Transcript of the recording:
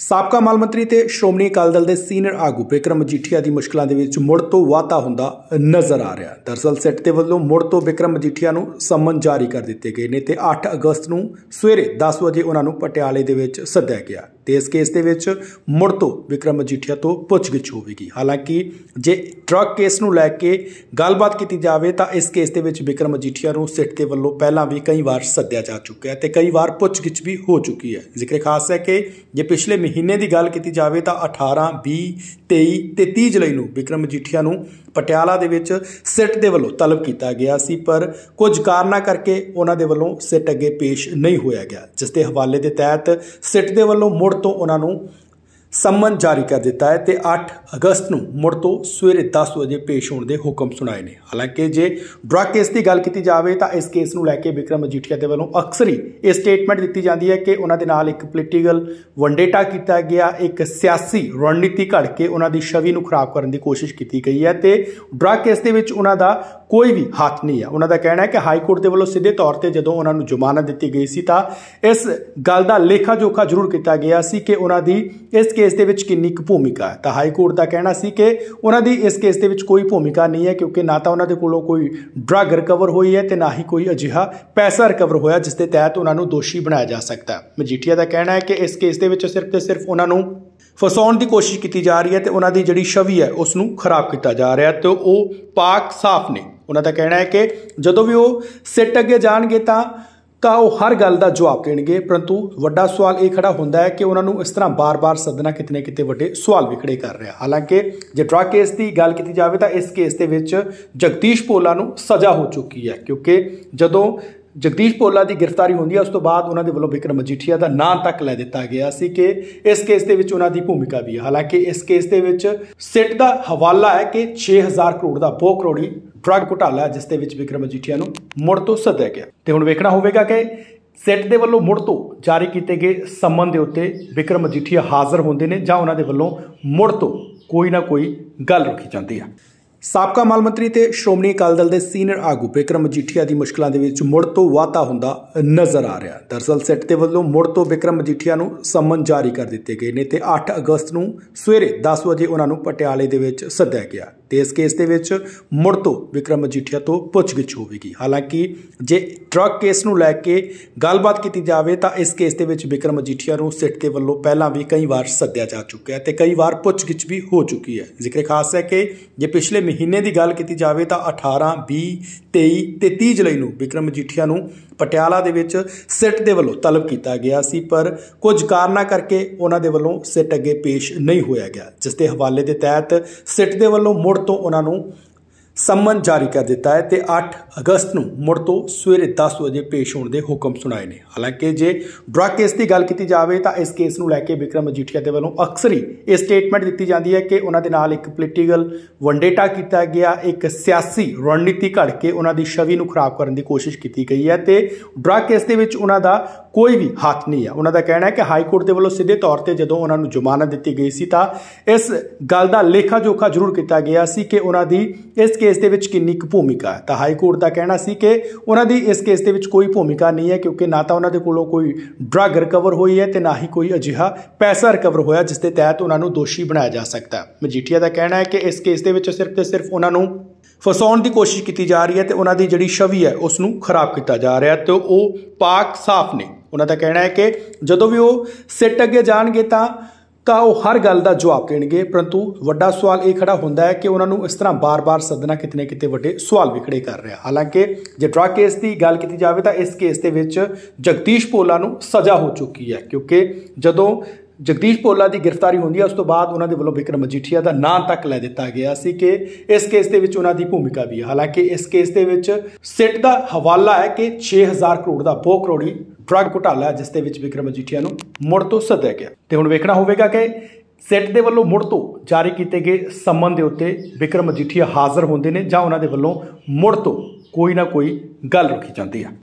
ਸਾਬਕਾ ਮਾਲ ਮੰਤਰੀ ਤੇ ਸ਼੍ਰੋਮਣੀ ਅਕਾਲੀ ਦਲ ਦੇ ਸੀਨੀਅਰ ਆਗੂ ਬਿਕਰਮ ਮਜੀਠੀਆ ਦੀ ਮੁਸ਼ਕਲਾਂ ਦੇ ਵਿੱਚ ਮੁੜ ਤੋਂ ਵਾਧਾ ਹੁੰਦਾ ਨਜ਼ਰ ਆ ਰਿਹਾ ਦਰਸਲ ਸੈੱਟ ਦੇ ਵੱਲੋਂ ਮੁੜ ਤੋਂ ਬਿਕਰਮ ਮਜੀਠੀਆ ਨੂੰ ਸਮਨ ਜਾਰੀ ਕਰ ਦਿੱਤੇ ਗਏ ਨੇ ਤੇ 8 ਅਗਸਤ ਨੂੰ ਸਵੇਰੇ 10 ਵਜੇ ਉਹਨਾਂ ਨੂੰ ਪਟਿਆਲੇ ਦੇ ਵਿੱਚ ਸੱਦਿਆ ਗਿਆ। ਤੇ ਇਸ ਕੇਸ ਦੇ ਵਿੱਚ ਮੁੜ ਤੋਂ ਵਿਕਰਮ ਮਜੀਠੀਆ ਤੋਂ ਪੁੱਛਗਿੱਛ ਹੋਵੇਗੀ। ਹਾਲਾਂਕਿ ਜੇ ਡਰੱਗ ਕੇਸ ਨੂੰ ਲੈ ਕੇ ਗੱਲਬਾਤ ਕੀਤੀ ਜਾਵੇ ਤਾਂ ਇਸ ਕੇਸ ਦੇ ਵਿੱਚ ਵਿਕਰਮ ਮਜੀਠੀਆ ਨੂੰ ਸਿੱਟ ਦੇ ਵੱਲੋਂ ਪਹਿਲਾਂ ਵੀ ਕਈ ਵਾਰ ਸੱਦਿਆ ਜਾ ਚੁੱਕਿਆ ਹੈ ਤੇ ਕਈ ਵਾਰ ਪੁੱਛਗਿੱਛ ਵੀ ਹੋ ਚੁੱਕੀ ਹੈ। ਜ਼ਿਕਰ ਖਾਸ ਹੈ ਕਿ ਜੇ ਪਿਛਲੇ ਮਹੀਨੇ ਦੀ ਗੱਲ ਕੀਤੀ ਜਾਵੇ ਤਾਂ 18 20 23 ਤੇ 30 ਜੁਲਾਈ ਨੂੰ ਵਿਕਰਮ ਮਜੀਠੀਆ ਨੂੰ ਪਟਿਆਲਾ ਦੇ ਵਿੱਚ ਸਿੱਟ ਦੇ ਵੱਲੋਂ ਤਲਬ ਕੀਤਾ ਗਿਆ ਸੀ, ਪਰ ਕੁਝ ਕਾਰਨਾਂ ਕਰਕੇ ਉਹਨਾਂ ਦੇ ਵੱਲੋਂ ਸਿੱਟ ਅੱਗੇ ਪੇਸ਼ ਨਹੀਂ ਹੋਇਆ ਗਿਆ, ਜਿਸ ਦੇ ਹਵਾਲੇ ਦੇ ਤਹਿਤ ਸਿੱਟ ਦੇ ਵੱਲੋਂ ਮੁੜ ਤੋਂ ਉਹਨਾਂ ਨੂੰ ਸੰਮਨ ਜਾਰੀ ਕਰ ਦਿੱਤਾ ਹੈ ਤੇ 8 ਅਗਸਤ ਨੂੰ ਮੁੜ ਤੋਂ ਸਵੇਰੇ 10 ਵਜੇ ਪੇਸ਼ ਹੋਣ ਦੇ ਹੁਕਮ ਸੁਣਾਏ ਨੇ। ਹਾਲਾਂਕਿ ਜੇ ਡਰੱਗ ਕੇਸ ਦੀ ਗੱਲ ਕੀਤੀ ਜਾਵੇ ਤਾਂ ਇਸ ਕੇਸ ਨੂੰ ਲੈ ਕੇ ਵਿਕਰਮ ਅਜੀਠੀਆ ਦੇ ਵੱਲੋਂ ਅਕਸਰ ਹੀ ਇਹ ਸਟੇਟਮੈਂਟ ਦਿੱਤੀ ਜਾਂਦੀ ਹੈ ਕਿ ਉਹਨਾਂ ਦੇ ਨਾਲ ਇੱਕ ਪੋਲੀਟੀਕਲ ਵੰਡੇਟਾ ਕੀਤਾ ਗਿਆ, ਇੱਕ ਸਿਆਸੀ ਰਣਨੀਤੀ ਘੜ ਕੇ ਉਹਨਾਂ ਦੀ ਛਵੀ ਨੂੰ ਖਰਾਬ ਕਰਨ ਦੀ ਕੋਸ਼ਿਸ਼ ਕੀਤੀ ਗਈ ਹੈ ਤੇ ਡਰੱਗ ਕੇਸ ਦੇ ਵਿੱਚ ਉਹਨਾਂ ਦਾ ਕੋਈ ਵੀ ਹੱਥ ਨਹੀਂ ਹੈ। ਉਹਨਾਂ ਦਾ ਕਹਿਣਾ ਹੈ ਕਿ ਹਾਈ ਕੋਰਟ ਦੇ ਵੱਲੋਂ ਸਿੱਧੇ ਤੌਰ ਤੇ ਜਦੋਂ ਉਹਨਾਂ ਨੂੰ ਜ਼ਮਾਨਤ ਦਿੱਤੀ ਗਈ ਸੀ ਤਾਂ ਇਸ ਗੱਲ ਦਾ ਲੇਖਾ ਜੋਖਾ ਜ਼ਰੂਰ ਕੀਤਾ ਗਿਆ ਸੀ ਕਿ ਉਹਨਾਂ ਦੀ ਇਸ ਕੇਸ ਦੇ ਵਿੱਚ ਕਿੰਨੀ ਕੁ ਭੂਮਿਕਾ ਹੈ? ਤਾਂ ਹਾਈ ਕੋਰਟ ਦਾ ਕਹਿਣਾ ਸੀ ਕਿ ਉਹਨਾਂ ਦੀ ਇਸ ਕੇਸ ਦੇ ਵਿੱਚ ਕੋਈ ਭੂਮਿਕਾ ਨਹੀਂ ਹੈ ਕਿਉਂਕਿ ਨਾ ਤਾਂ ਉਹਨਾਂ ਦੇ ਕੋਲੋਂ ਕੋਈ ਡਰੱਗ ਰਿਕਵਰ ਹੋਈ ਹੈ ਤੇ ਨਾ ਹੀ ਕੋਈ ਅਜਿਹਾ ਪੈਸਾ ਰਿਕਵਰ ਹੋਇਆ ਜਿਸ ਦੇ ਤਹਿਤ ਉਹਨਾਂ ਨੂੰ ਦੋਸ਼ੀ ਬਣਾਇਆ ਜਾ ਸਕਦਾ ਮਜੀਠੀਆ ਦਾ ਕਹਿਣਾ ਹੈ ਕਿ ਇਸ ਕੇਸ ਦੇ ਵਿੱਚ ਸਿਰਫ ਤੇ ਸਿਰਫ ਉਹਨਾਂ ਨੂੰ ਫਸਾਉਣ ਦੀ ਕੋਸ਼ਿਸ਼ ਕੀਤੀ ਜਾ ਰਹੀ ਹੈ ਤੇ ਉਹਨਾਂ ਦੀ ਜਿਹੜੀ ਛਵੀ ਹੈ ਉਸ ਨੂੰ ਖਰਾਬ ਕੀਤਾ ਜਾ ਰਿਹਾ ਤੇ ਉਹ ਪਾਕ ਸਾਫ਼ ਨੇ। ਉਹਨਾਂ ਦਾ ਕਹਿਣਾ ਹੈ ਕਿ ਜਦੋਂ ਵੀ ਉਹ ਸਿੱਟ ਅੱਗੇ ਜਾਣਗੇ ਤਾਂ ਤਾਂ ਉਹ ਹਰ ਗੱਲ ਦਾ ਜਵਾਬ ਦੇਣਗੇ। ਪਰੰਤੂ ਵੱਡਾ ਸਵਾਲ ਇਹ ਖੜਾ ਹੁੰਦਾ ਹੈ ਕਿ ਉਹਨਾਂ ਨੂੰ ਇਸ ਤਰ੍ਹਾਂ ਬਾਰ-ਬਾਰ ਸੱਦਣਾ ਕਿਤਨੇ ਕਿਤੇ ਵੱਡੇ ਸਵਾਲ ਵੀ ਖੜੇ ਕਰ ਰਿਹਾ। ਹਾਲਾਂਕਿ ਜੇ ਡਰਗ ਕੇਸ ਦੀ ਗੱਲ ਕੀਤੀ ਜਾਵੇ ਤਾਂ ਇਸ ਕੇਸ ਦੇ ਵਿੱਚ ਜਗਦੀਸ਼ ਪੋਲਾ ਨੂੰ ਸਜ਼ਾ ਹੋ ਚੁੱਕੀ ਹੈ, ਕਿਉਂਕਿ ਜਦੋਂ ਜਗਦੀਸ਼ ਪੋਲਾ ਦੀ ਗ੍ਰਿਫਤਾਰੀ ਹੁੰਦੀ ਹੈ, ਉਸ ਤੋਂ ਬਾਅਦ ਉਹਨਾਂ ਦੇ ਵੱਲੋਂ ਵਿਕਰਮ ਮਜੀਠੀਆ ਦਾ ਨਾਂ ਤੱਕ ਲੈ ਦਿੱਤਾ ਗਿਆ ਸੀ ਕਿ ਇਸ ਕੇਸ ਦੇ ਵਿੱਚ ਉਹਨਾਂ ਦੀ ਭੂਮਿਕਾ ਵੀ ਹੈ। ਹਾਲਾਂਕਿ ਇਸ ਕੇਸ ਦੇ ਵਿੱਚ ਸਿੱਟ ਦਾ ਹਵਾਲਾ ਹੈ ਕਿ 6000 ਕਰੋੜ ਦਾ ਬਹੁ ਕਰੋੜੀ ਡਰੱਗ ਘੁਟਾਲਾ, ਜਿਸ ਦੇ ਵਿੱਚ ਵਿਕਰਮ ਮਜੀਠੀਆ ਨੂੰ ਮੁੜ ਤੋਂ ਸੱਦਿਆ ਗਿਆ। ਤੇ ਹੁਣ ਵੇਖਣਾ ਹੋਵੇਗਾ ਕਿ ਸਿੱਟ ਦੇ ਵੱਲੋਂ ਮੁੜ ਤੋਂ ਜਾਰੀ ਕੀਤੇ ਗਏ ਸੰਮਨ ਦੇ ਉੱਤੇ ਵਿਕਰਮ ਮਜੀਠੀਆ ਹਾਜ਼ਰ ਹੁੰਦੇ ਨੇ ਜਾਂ ਉਹਨਾਂ ਦੇ ਵੱਲੋਂ ਮੁੜ ਤੋਂ ਕੋਈ ਨਾ ਕੋਈ ਗੱਲ ਰੱਖੀ ਜਾਂਦੀ ਹੈ ਸਾਬਕਾ ਮਾਲ ਮੰਤਰੀ ਤੇ ਸ਼੍ਰੋਮਣੀ ਅਕਾਲੀ ਦਲ ਦੇ ਸੀਨੀਅਰ ਆਗੂ ਬਿਕਰਮ ਮਜੀਠੀਆ ਦੀ ਮੁਸ਼ਕਲਾਂ ਦੇ ਵਿੱਚ ਮੁੜ ਤੋਂ ਵਾਧਾ ਹੁੰਦਾ ਨਜ਼ਰ ਆ ਰਿਹਾ। ਦਰਸਲ ਸੈੱਟ ਦੇ ਵੱਲੋਂ ਮੁੜ ਤੋਂ ਬਿਕਰਮ ਮਜੀਠੀਆ ਨੂੰ ਸਮਨ ਜਾਰੀ ਕਰ ਦਿੱਤੇ ਗਏ ਨੇ ਤੇ 8 ਅਗਸਤ ਨੂੰ ਸਵੇਰੇ 10 ਵਜੇ ਉਹਨਾਂ ਨੂੰ ਪਟਿਆਲੇ ਦੇ ਵਿੱਚ ਸੱਦਿਆ ਗਿਆ। ਤੇ ਇਸ ਕੇਸ ਦੇ ਵਿੱਚ ਮੁੜ ਤੋਂ ਵਿਕਰਮ ਮਜੀਠੀਆ ਤੋਂ ਪੁੱਛਗਿੱਛ ਹੋਵੇਗੀ। ਹਾਲਾਂਕਿ ਜੇ ਡਰੱਗ ਕੇਸ ਨੂੰ ਲੈ ਕੇ ਗੱਲਬਾਤ ਕੀਤੀ ਜਾਵੇ ਤਾਂ ਇਸ ਕੇਸ ਦੇ ਵਿੱਚ ਵਿਕਰਮ ਮਜੀਠੀਆ ਨੂੰ ਸਿੱਟ ਦੇ ਵੱਲੋਂ ਪਹਿਲਾਂ ਵੀ ਕਈ ਵਾਰ ਸੱਦਿਆ ਜਾ ਚੁੱਕਿਆ ਹੈ ਤੇ ਕਈ ਵਾਰ ਪੁੱਛਗਿੱਛ ਵੀ ਹੋ ਚੁੱਕੀ ਹੈ। ਜ਼ਿਕਰ ਖਾਸ ਹੈ ਕਿ ਜੇ ਪਿਛਲੇ ਮਹੀਨੇ ਦੀ ਗੱਲ ਕੀਤੀ ਜਾਵੇ ਤਾਂ 18 20 23 ਤੇ 30 ਜੁਲਾਈ ਨੂੰ ਵਿਕਰਮ ਮਜੀਠੀਆ ਨੂੰ ਪਟਿਆਲਾ ਦੇ ਵਿੱਚ ਸਿੱਟ ਦੇ ਵੱਲੋਂ ਤਲਬ ਕੀਤਾ ਗਿਆ ਸੀ, ਪਰ ਕੁਝ ਕਾਰਨਾਂ ਕਰਕੇ ਉਹਨਾਂ ਦੇ ਵੱਲੋਂ ਸਿੱਟ ਅੱਗੇ ਪੇਸ਼ ਨਹੀਂ ਹੋਇਆ ਗਿਆ, ਜਿਸ ਦੇ ਹਵਾਲੇ ਦੇ ਤਹਿਤ ਸਿੱਟ ਦੇ ਵੱਲੋਂ ਮੁੜ ਤੋਂ ਉਹਨਾਂ ਨੂੰ ਸੰਮਨ ਜਾਰੀ ਕਰ ਦਿੱਤਾ ਹੈ ਤੇ 8 ਅਗਸਤ ਨੂੰ ਮੁੜ ਤੋਂ ਸਵੇਰੇ 10 ਵਜੇ ਪੇਸ਼ ਹੋਣ ਦੇ ਹੁਕਮ ਸੁਣਾਏ ਨੇ। ਹਾਲਾਂਕਿ ਜੇ ਡਰੱਗ ਕੇਸ ਦੀ ਗੱਲ ਕੀਤੀ ਜਾਵੇ ਤਾਂ ਇਸ ਕੇਸ ਨੂੰ ਲੈ ਕੇ ਵਿਕਰਮ ਮਜੀਠੀਆ ਦੇ ਵੱਲੋਂ ਅਕਸਰ ਹੀ ਇਹ ਸਟੇਟਮੈਂਟ ਦਿੱਤੀ ਜਾਂਦੀ ਹੈ ਕਿ ਉਹਨਾਂ ਦੇ ਨਾਲ ਇੱਕ ਪੋਲੀਟੀਕਲ ਵੰਡੇਟਾ ਕੀਤਾ ਗਿਆ, ਇੱਕ ਸਿਆਸੀ ਰਣਨੀਤੀ ਘੜ ਕੇ ਉਹਨਾਂ ਦੀ ਛਵੀ ਨੂੰ ਖਰਾਬ ਕਰਨ ਦੀ ਕੋਸ਼ਿਸ਼ ਕੀਤੀ ਗਈ ਹੈ ਤੇ ਡਰੱਗ ਕੇਸ ਦੇ ਵਿੱਚ ਉਹਨਾਂ ਦਾ ਕੋਈ ਵੀ ਹੱਥ ਨਹੀਂ ਹੈ। ਉਹਨਾਂ ਦਾ ਕਹਿਣਾ ਹੈ ਕਿ ਹਾਈ ਕੋਰਟ ਦੇ ਵੱਲੋਂ ਸਿੱਧੇ ਤੌਰ ਤੇ ਜਦੋਂ ਉਹਨਾਂ ਨੂੰ ਜ਼ਮਾਨਤ ਦਿੱਤੀ ਗਈ ਸੀ ਤਾਂ ਇਸ ਗੱਲ ਦਾ ਲੇਖਾ ਜੋਖਾ ਜ਼ਰੂਰ ਕੀਤਾ ਗਿਆ ਸੀ ਕਿ ਉਹਨਾਂ ਦੀ ਇਸ ਕੇਸ ਦੇ ਵਿੱਚ ਕਿੰਨੀ ਕੁ ਭੂਮਿਕਾ ਹੈ? ਤਾਂ ਹਾਈ ਕੋਰਟ ਦਾ ਕਹਿਣਾ ਸੀ ਕਿ ਉਹਨਾਂ ਦੀ ਇਸ ਕੇਸ ਦੇ ਵਿੱਚ ਕੋਈ ਭੂਮਿਕਾ ਨਹੀਂ ਹੈ, ਕਿਉਂਕਿ ਨਾ ਤਾਂ ਉਹਨਾਂ ਦੇ ਕੋਲੋਂ ਕੋਈ ਡਰੱਗ ਰਿਕਵਰ ਹੋਈ ਹੈ ਤੇ ਨਾ ਹੀ ਕੋਈ ਅਜਿਹਾ ਪੈਸਾ ਰਿਕਵਰ ਹੋਇਆ ਜਿਸ ਦੇ ਤਹਿਤ ਉਹਨਾਂ ਨੂੰ ਦੋਸ਼ੀ ਬਣਾਇਆ ਜਾ ਸਕਦਾ ਮਜੀਠੀਆ ਦਾ ਕਹਿਣਾ ਹੈ ਕਿ ਇਸ ਕੇਸ ਦੇ ਵਿੱਚ ਸਿਰਫ ਤੇ ਸਿਰਫ ਉਹਨਾਂ ਨੂੰ ਫਸਾਉਣ ਦੀ ਕੋਸ਼ਿਸ਼ ਕੀਤੀ ਜਾ ਰਹੀ ਹੈ ਤੇ ਉਹਨਾਂ ਦੀ ਜਿਹੜੀ ਛਵੀ ਹੈ, ਉਸ ਨੂੰ ਖਰਾਬ ਕੀਤਾ ਜਾ ਰਿਹਾ ਤੇ ਉਹ ਪਾਕ ਸਾਫ਼ ਨੇ। ਉਹਨਾਂ ਦਾ ਕਹਿਣਾ ਹੈ ਕਿ ਜਦੋਂ ਵੀ ਉਹ ਸਿੱਟ ਅੱਗੇ ਜਾਣਗੇ ਤਾਂ ਤਾਂ ਉਹ ਹਰ ਗੱਲ ਦਾ ਜਵਾਬ ਦੇਣਗੇ। ਪਰੰਤੂ ਵੱਡਾ ਸਵਾਲ ਇਹ ਖੜਾ ਹੁੰਦਾ ਹੈ ਕਿ ਉਹਨਾਂ ਨੂੰ ਇਸ ਤਰ੍ਹਾਂ ਬਾਰ-ਬਾਰ ਸੱਦਣਾ ਕਿਤਨੇ ਕਿਤੇ ਵੱਡੇ ਸਵਾਲ ਵੀ ਖੜੇ ਕਰ ਰਿਹਾ। ਹਾਲਾਂਕਿ ਜੇ ਡਰੱਗ ਕੇਸ ਦੀ ਗੱਲ ਕੀਤੀ ਜਾਵੇ ਤਾਂ ਇਸ ਕੇਸ ਦੇ ਵਿੱਚ ਜਗਦੀਸ਼ ਪੋਲਾ ਨੂੰ ਸਜ਼ਾ ਹੋ ਚੁੱਕੀ ਹੈ ਕਿਉਂਕਿ ਜਦੋਂ ਜਗਦੀਸ਼ ਪੋਲਾ ਦੀ ਗ੍ਰਿਫਤਾਰੀ ਹੁੰਦੀ ਹੈ, ਉਸ ਤੋਂ ਬਾਅਦ ਉਹਨਾਂ ਦੇ ਵੱਲੋਂ ਵਿਕਰਮ ਮਜੀਠੀਆ ਦਾ ਨਾਂ ਤੱਕ ਲੈ ਦਿੱਤਾ ਗਿਆ ਸੀ ਕਿ ਇਸ ਕੇਸ ਦੇ ਵਿੱਚ ਉਹਨਾਂ ਦੀ ਭੂਮਿਕਾ ਵੀ ਹੈ। ਹਾਲਾਂਕਿ ਇਸ ਕੇਸ ਦੇ ਵਿੱਚ ਸਿੱਟ ਦਾ ਹਵਾਲਾ ਹੈ ਕਿ 6000 ਕਰੋੜ ਦਾ ਬਹੁਤ ਕਰੋੜੀ ਡਰੱਗ ਘੁਟਾਲਾ, ਜਿਸ ਦੇ ਵਿੱਚ ਵਿਕਰਮ ਮਜੀਠੀਆ ਨੂੰ ਮੁੜ ਤੋਂ ਸੱਦਿਆ ਗਿਆ। ਤੇ ਹੁਣ ਵੇਖਣਾ ਹੋਵੇਗਾ ਕਿ ਸਿੱਟ ਦੇ ਵੱਲੋਂ ਮੁੜ ਤੋਂ ਜਾਰੀ ਕੀਤੇ ਗਏ ਸੰਮਨ ਦੇ ਉੱਤੇ ਵਿਕਰਮ ਮਜੀਠੀਆ ਹਾਜ਼ਰ ਹੁੰਦੇ ਨੇ ਜਾਂ ਉਹਨਾਂ ਦੇ ਵੱਲੋਂ ਮੁੜ ਤੋਂ ਕੋਈ ਨਾ ਕੋਈ ਗੱਲ ਰੱਖੀ ਜਾਂਦੀ ਹੈ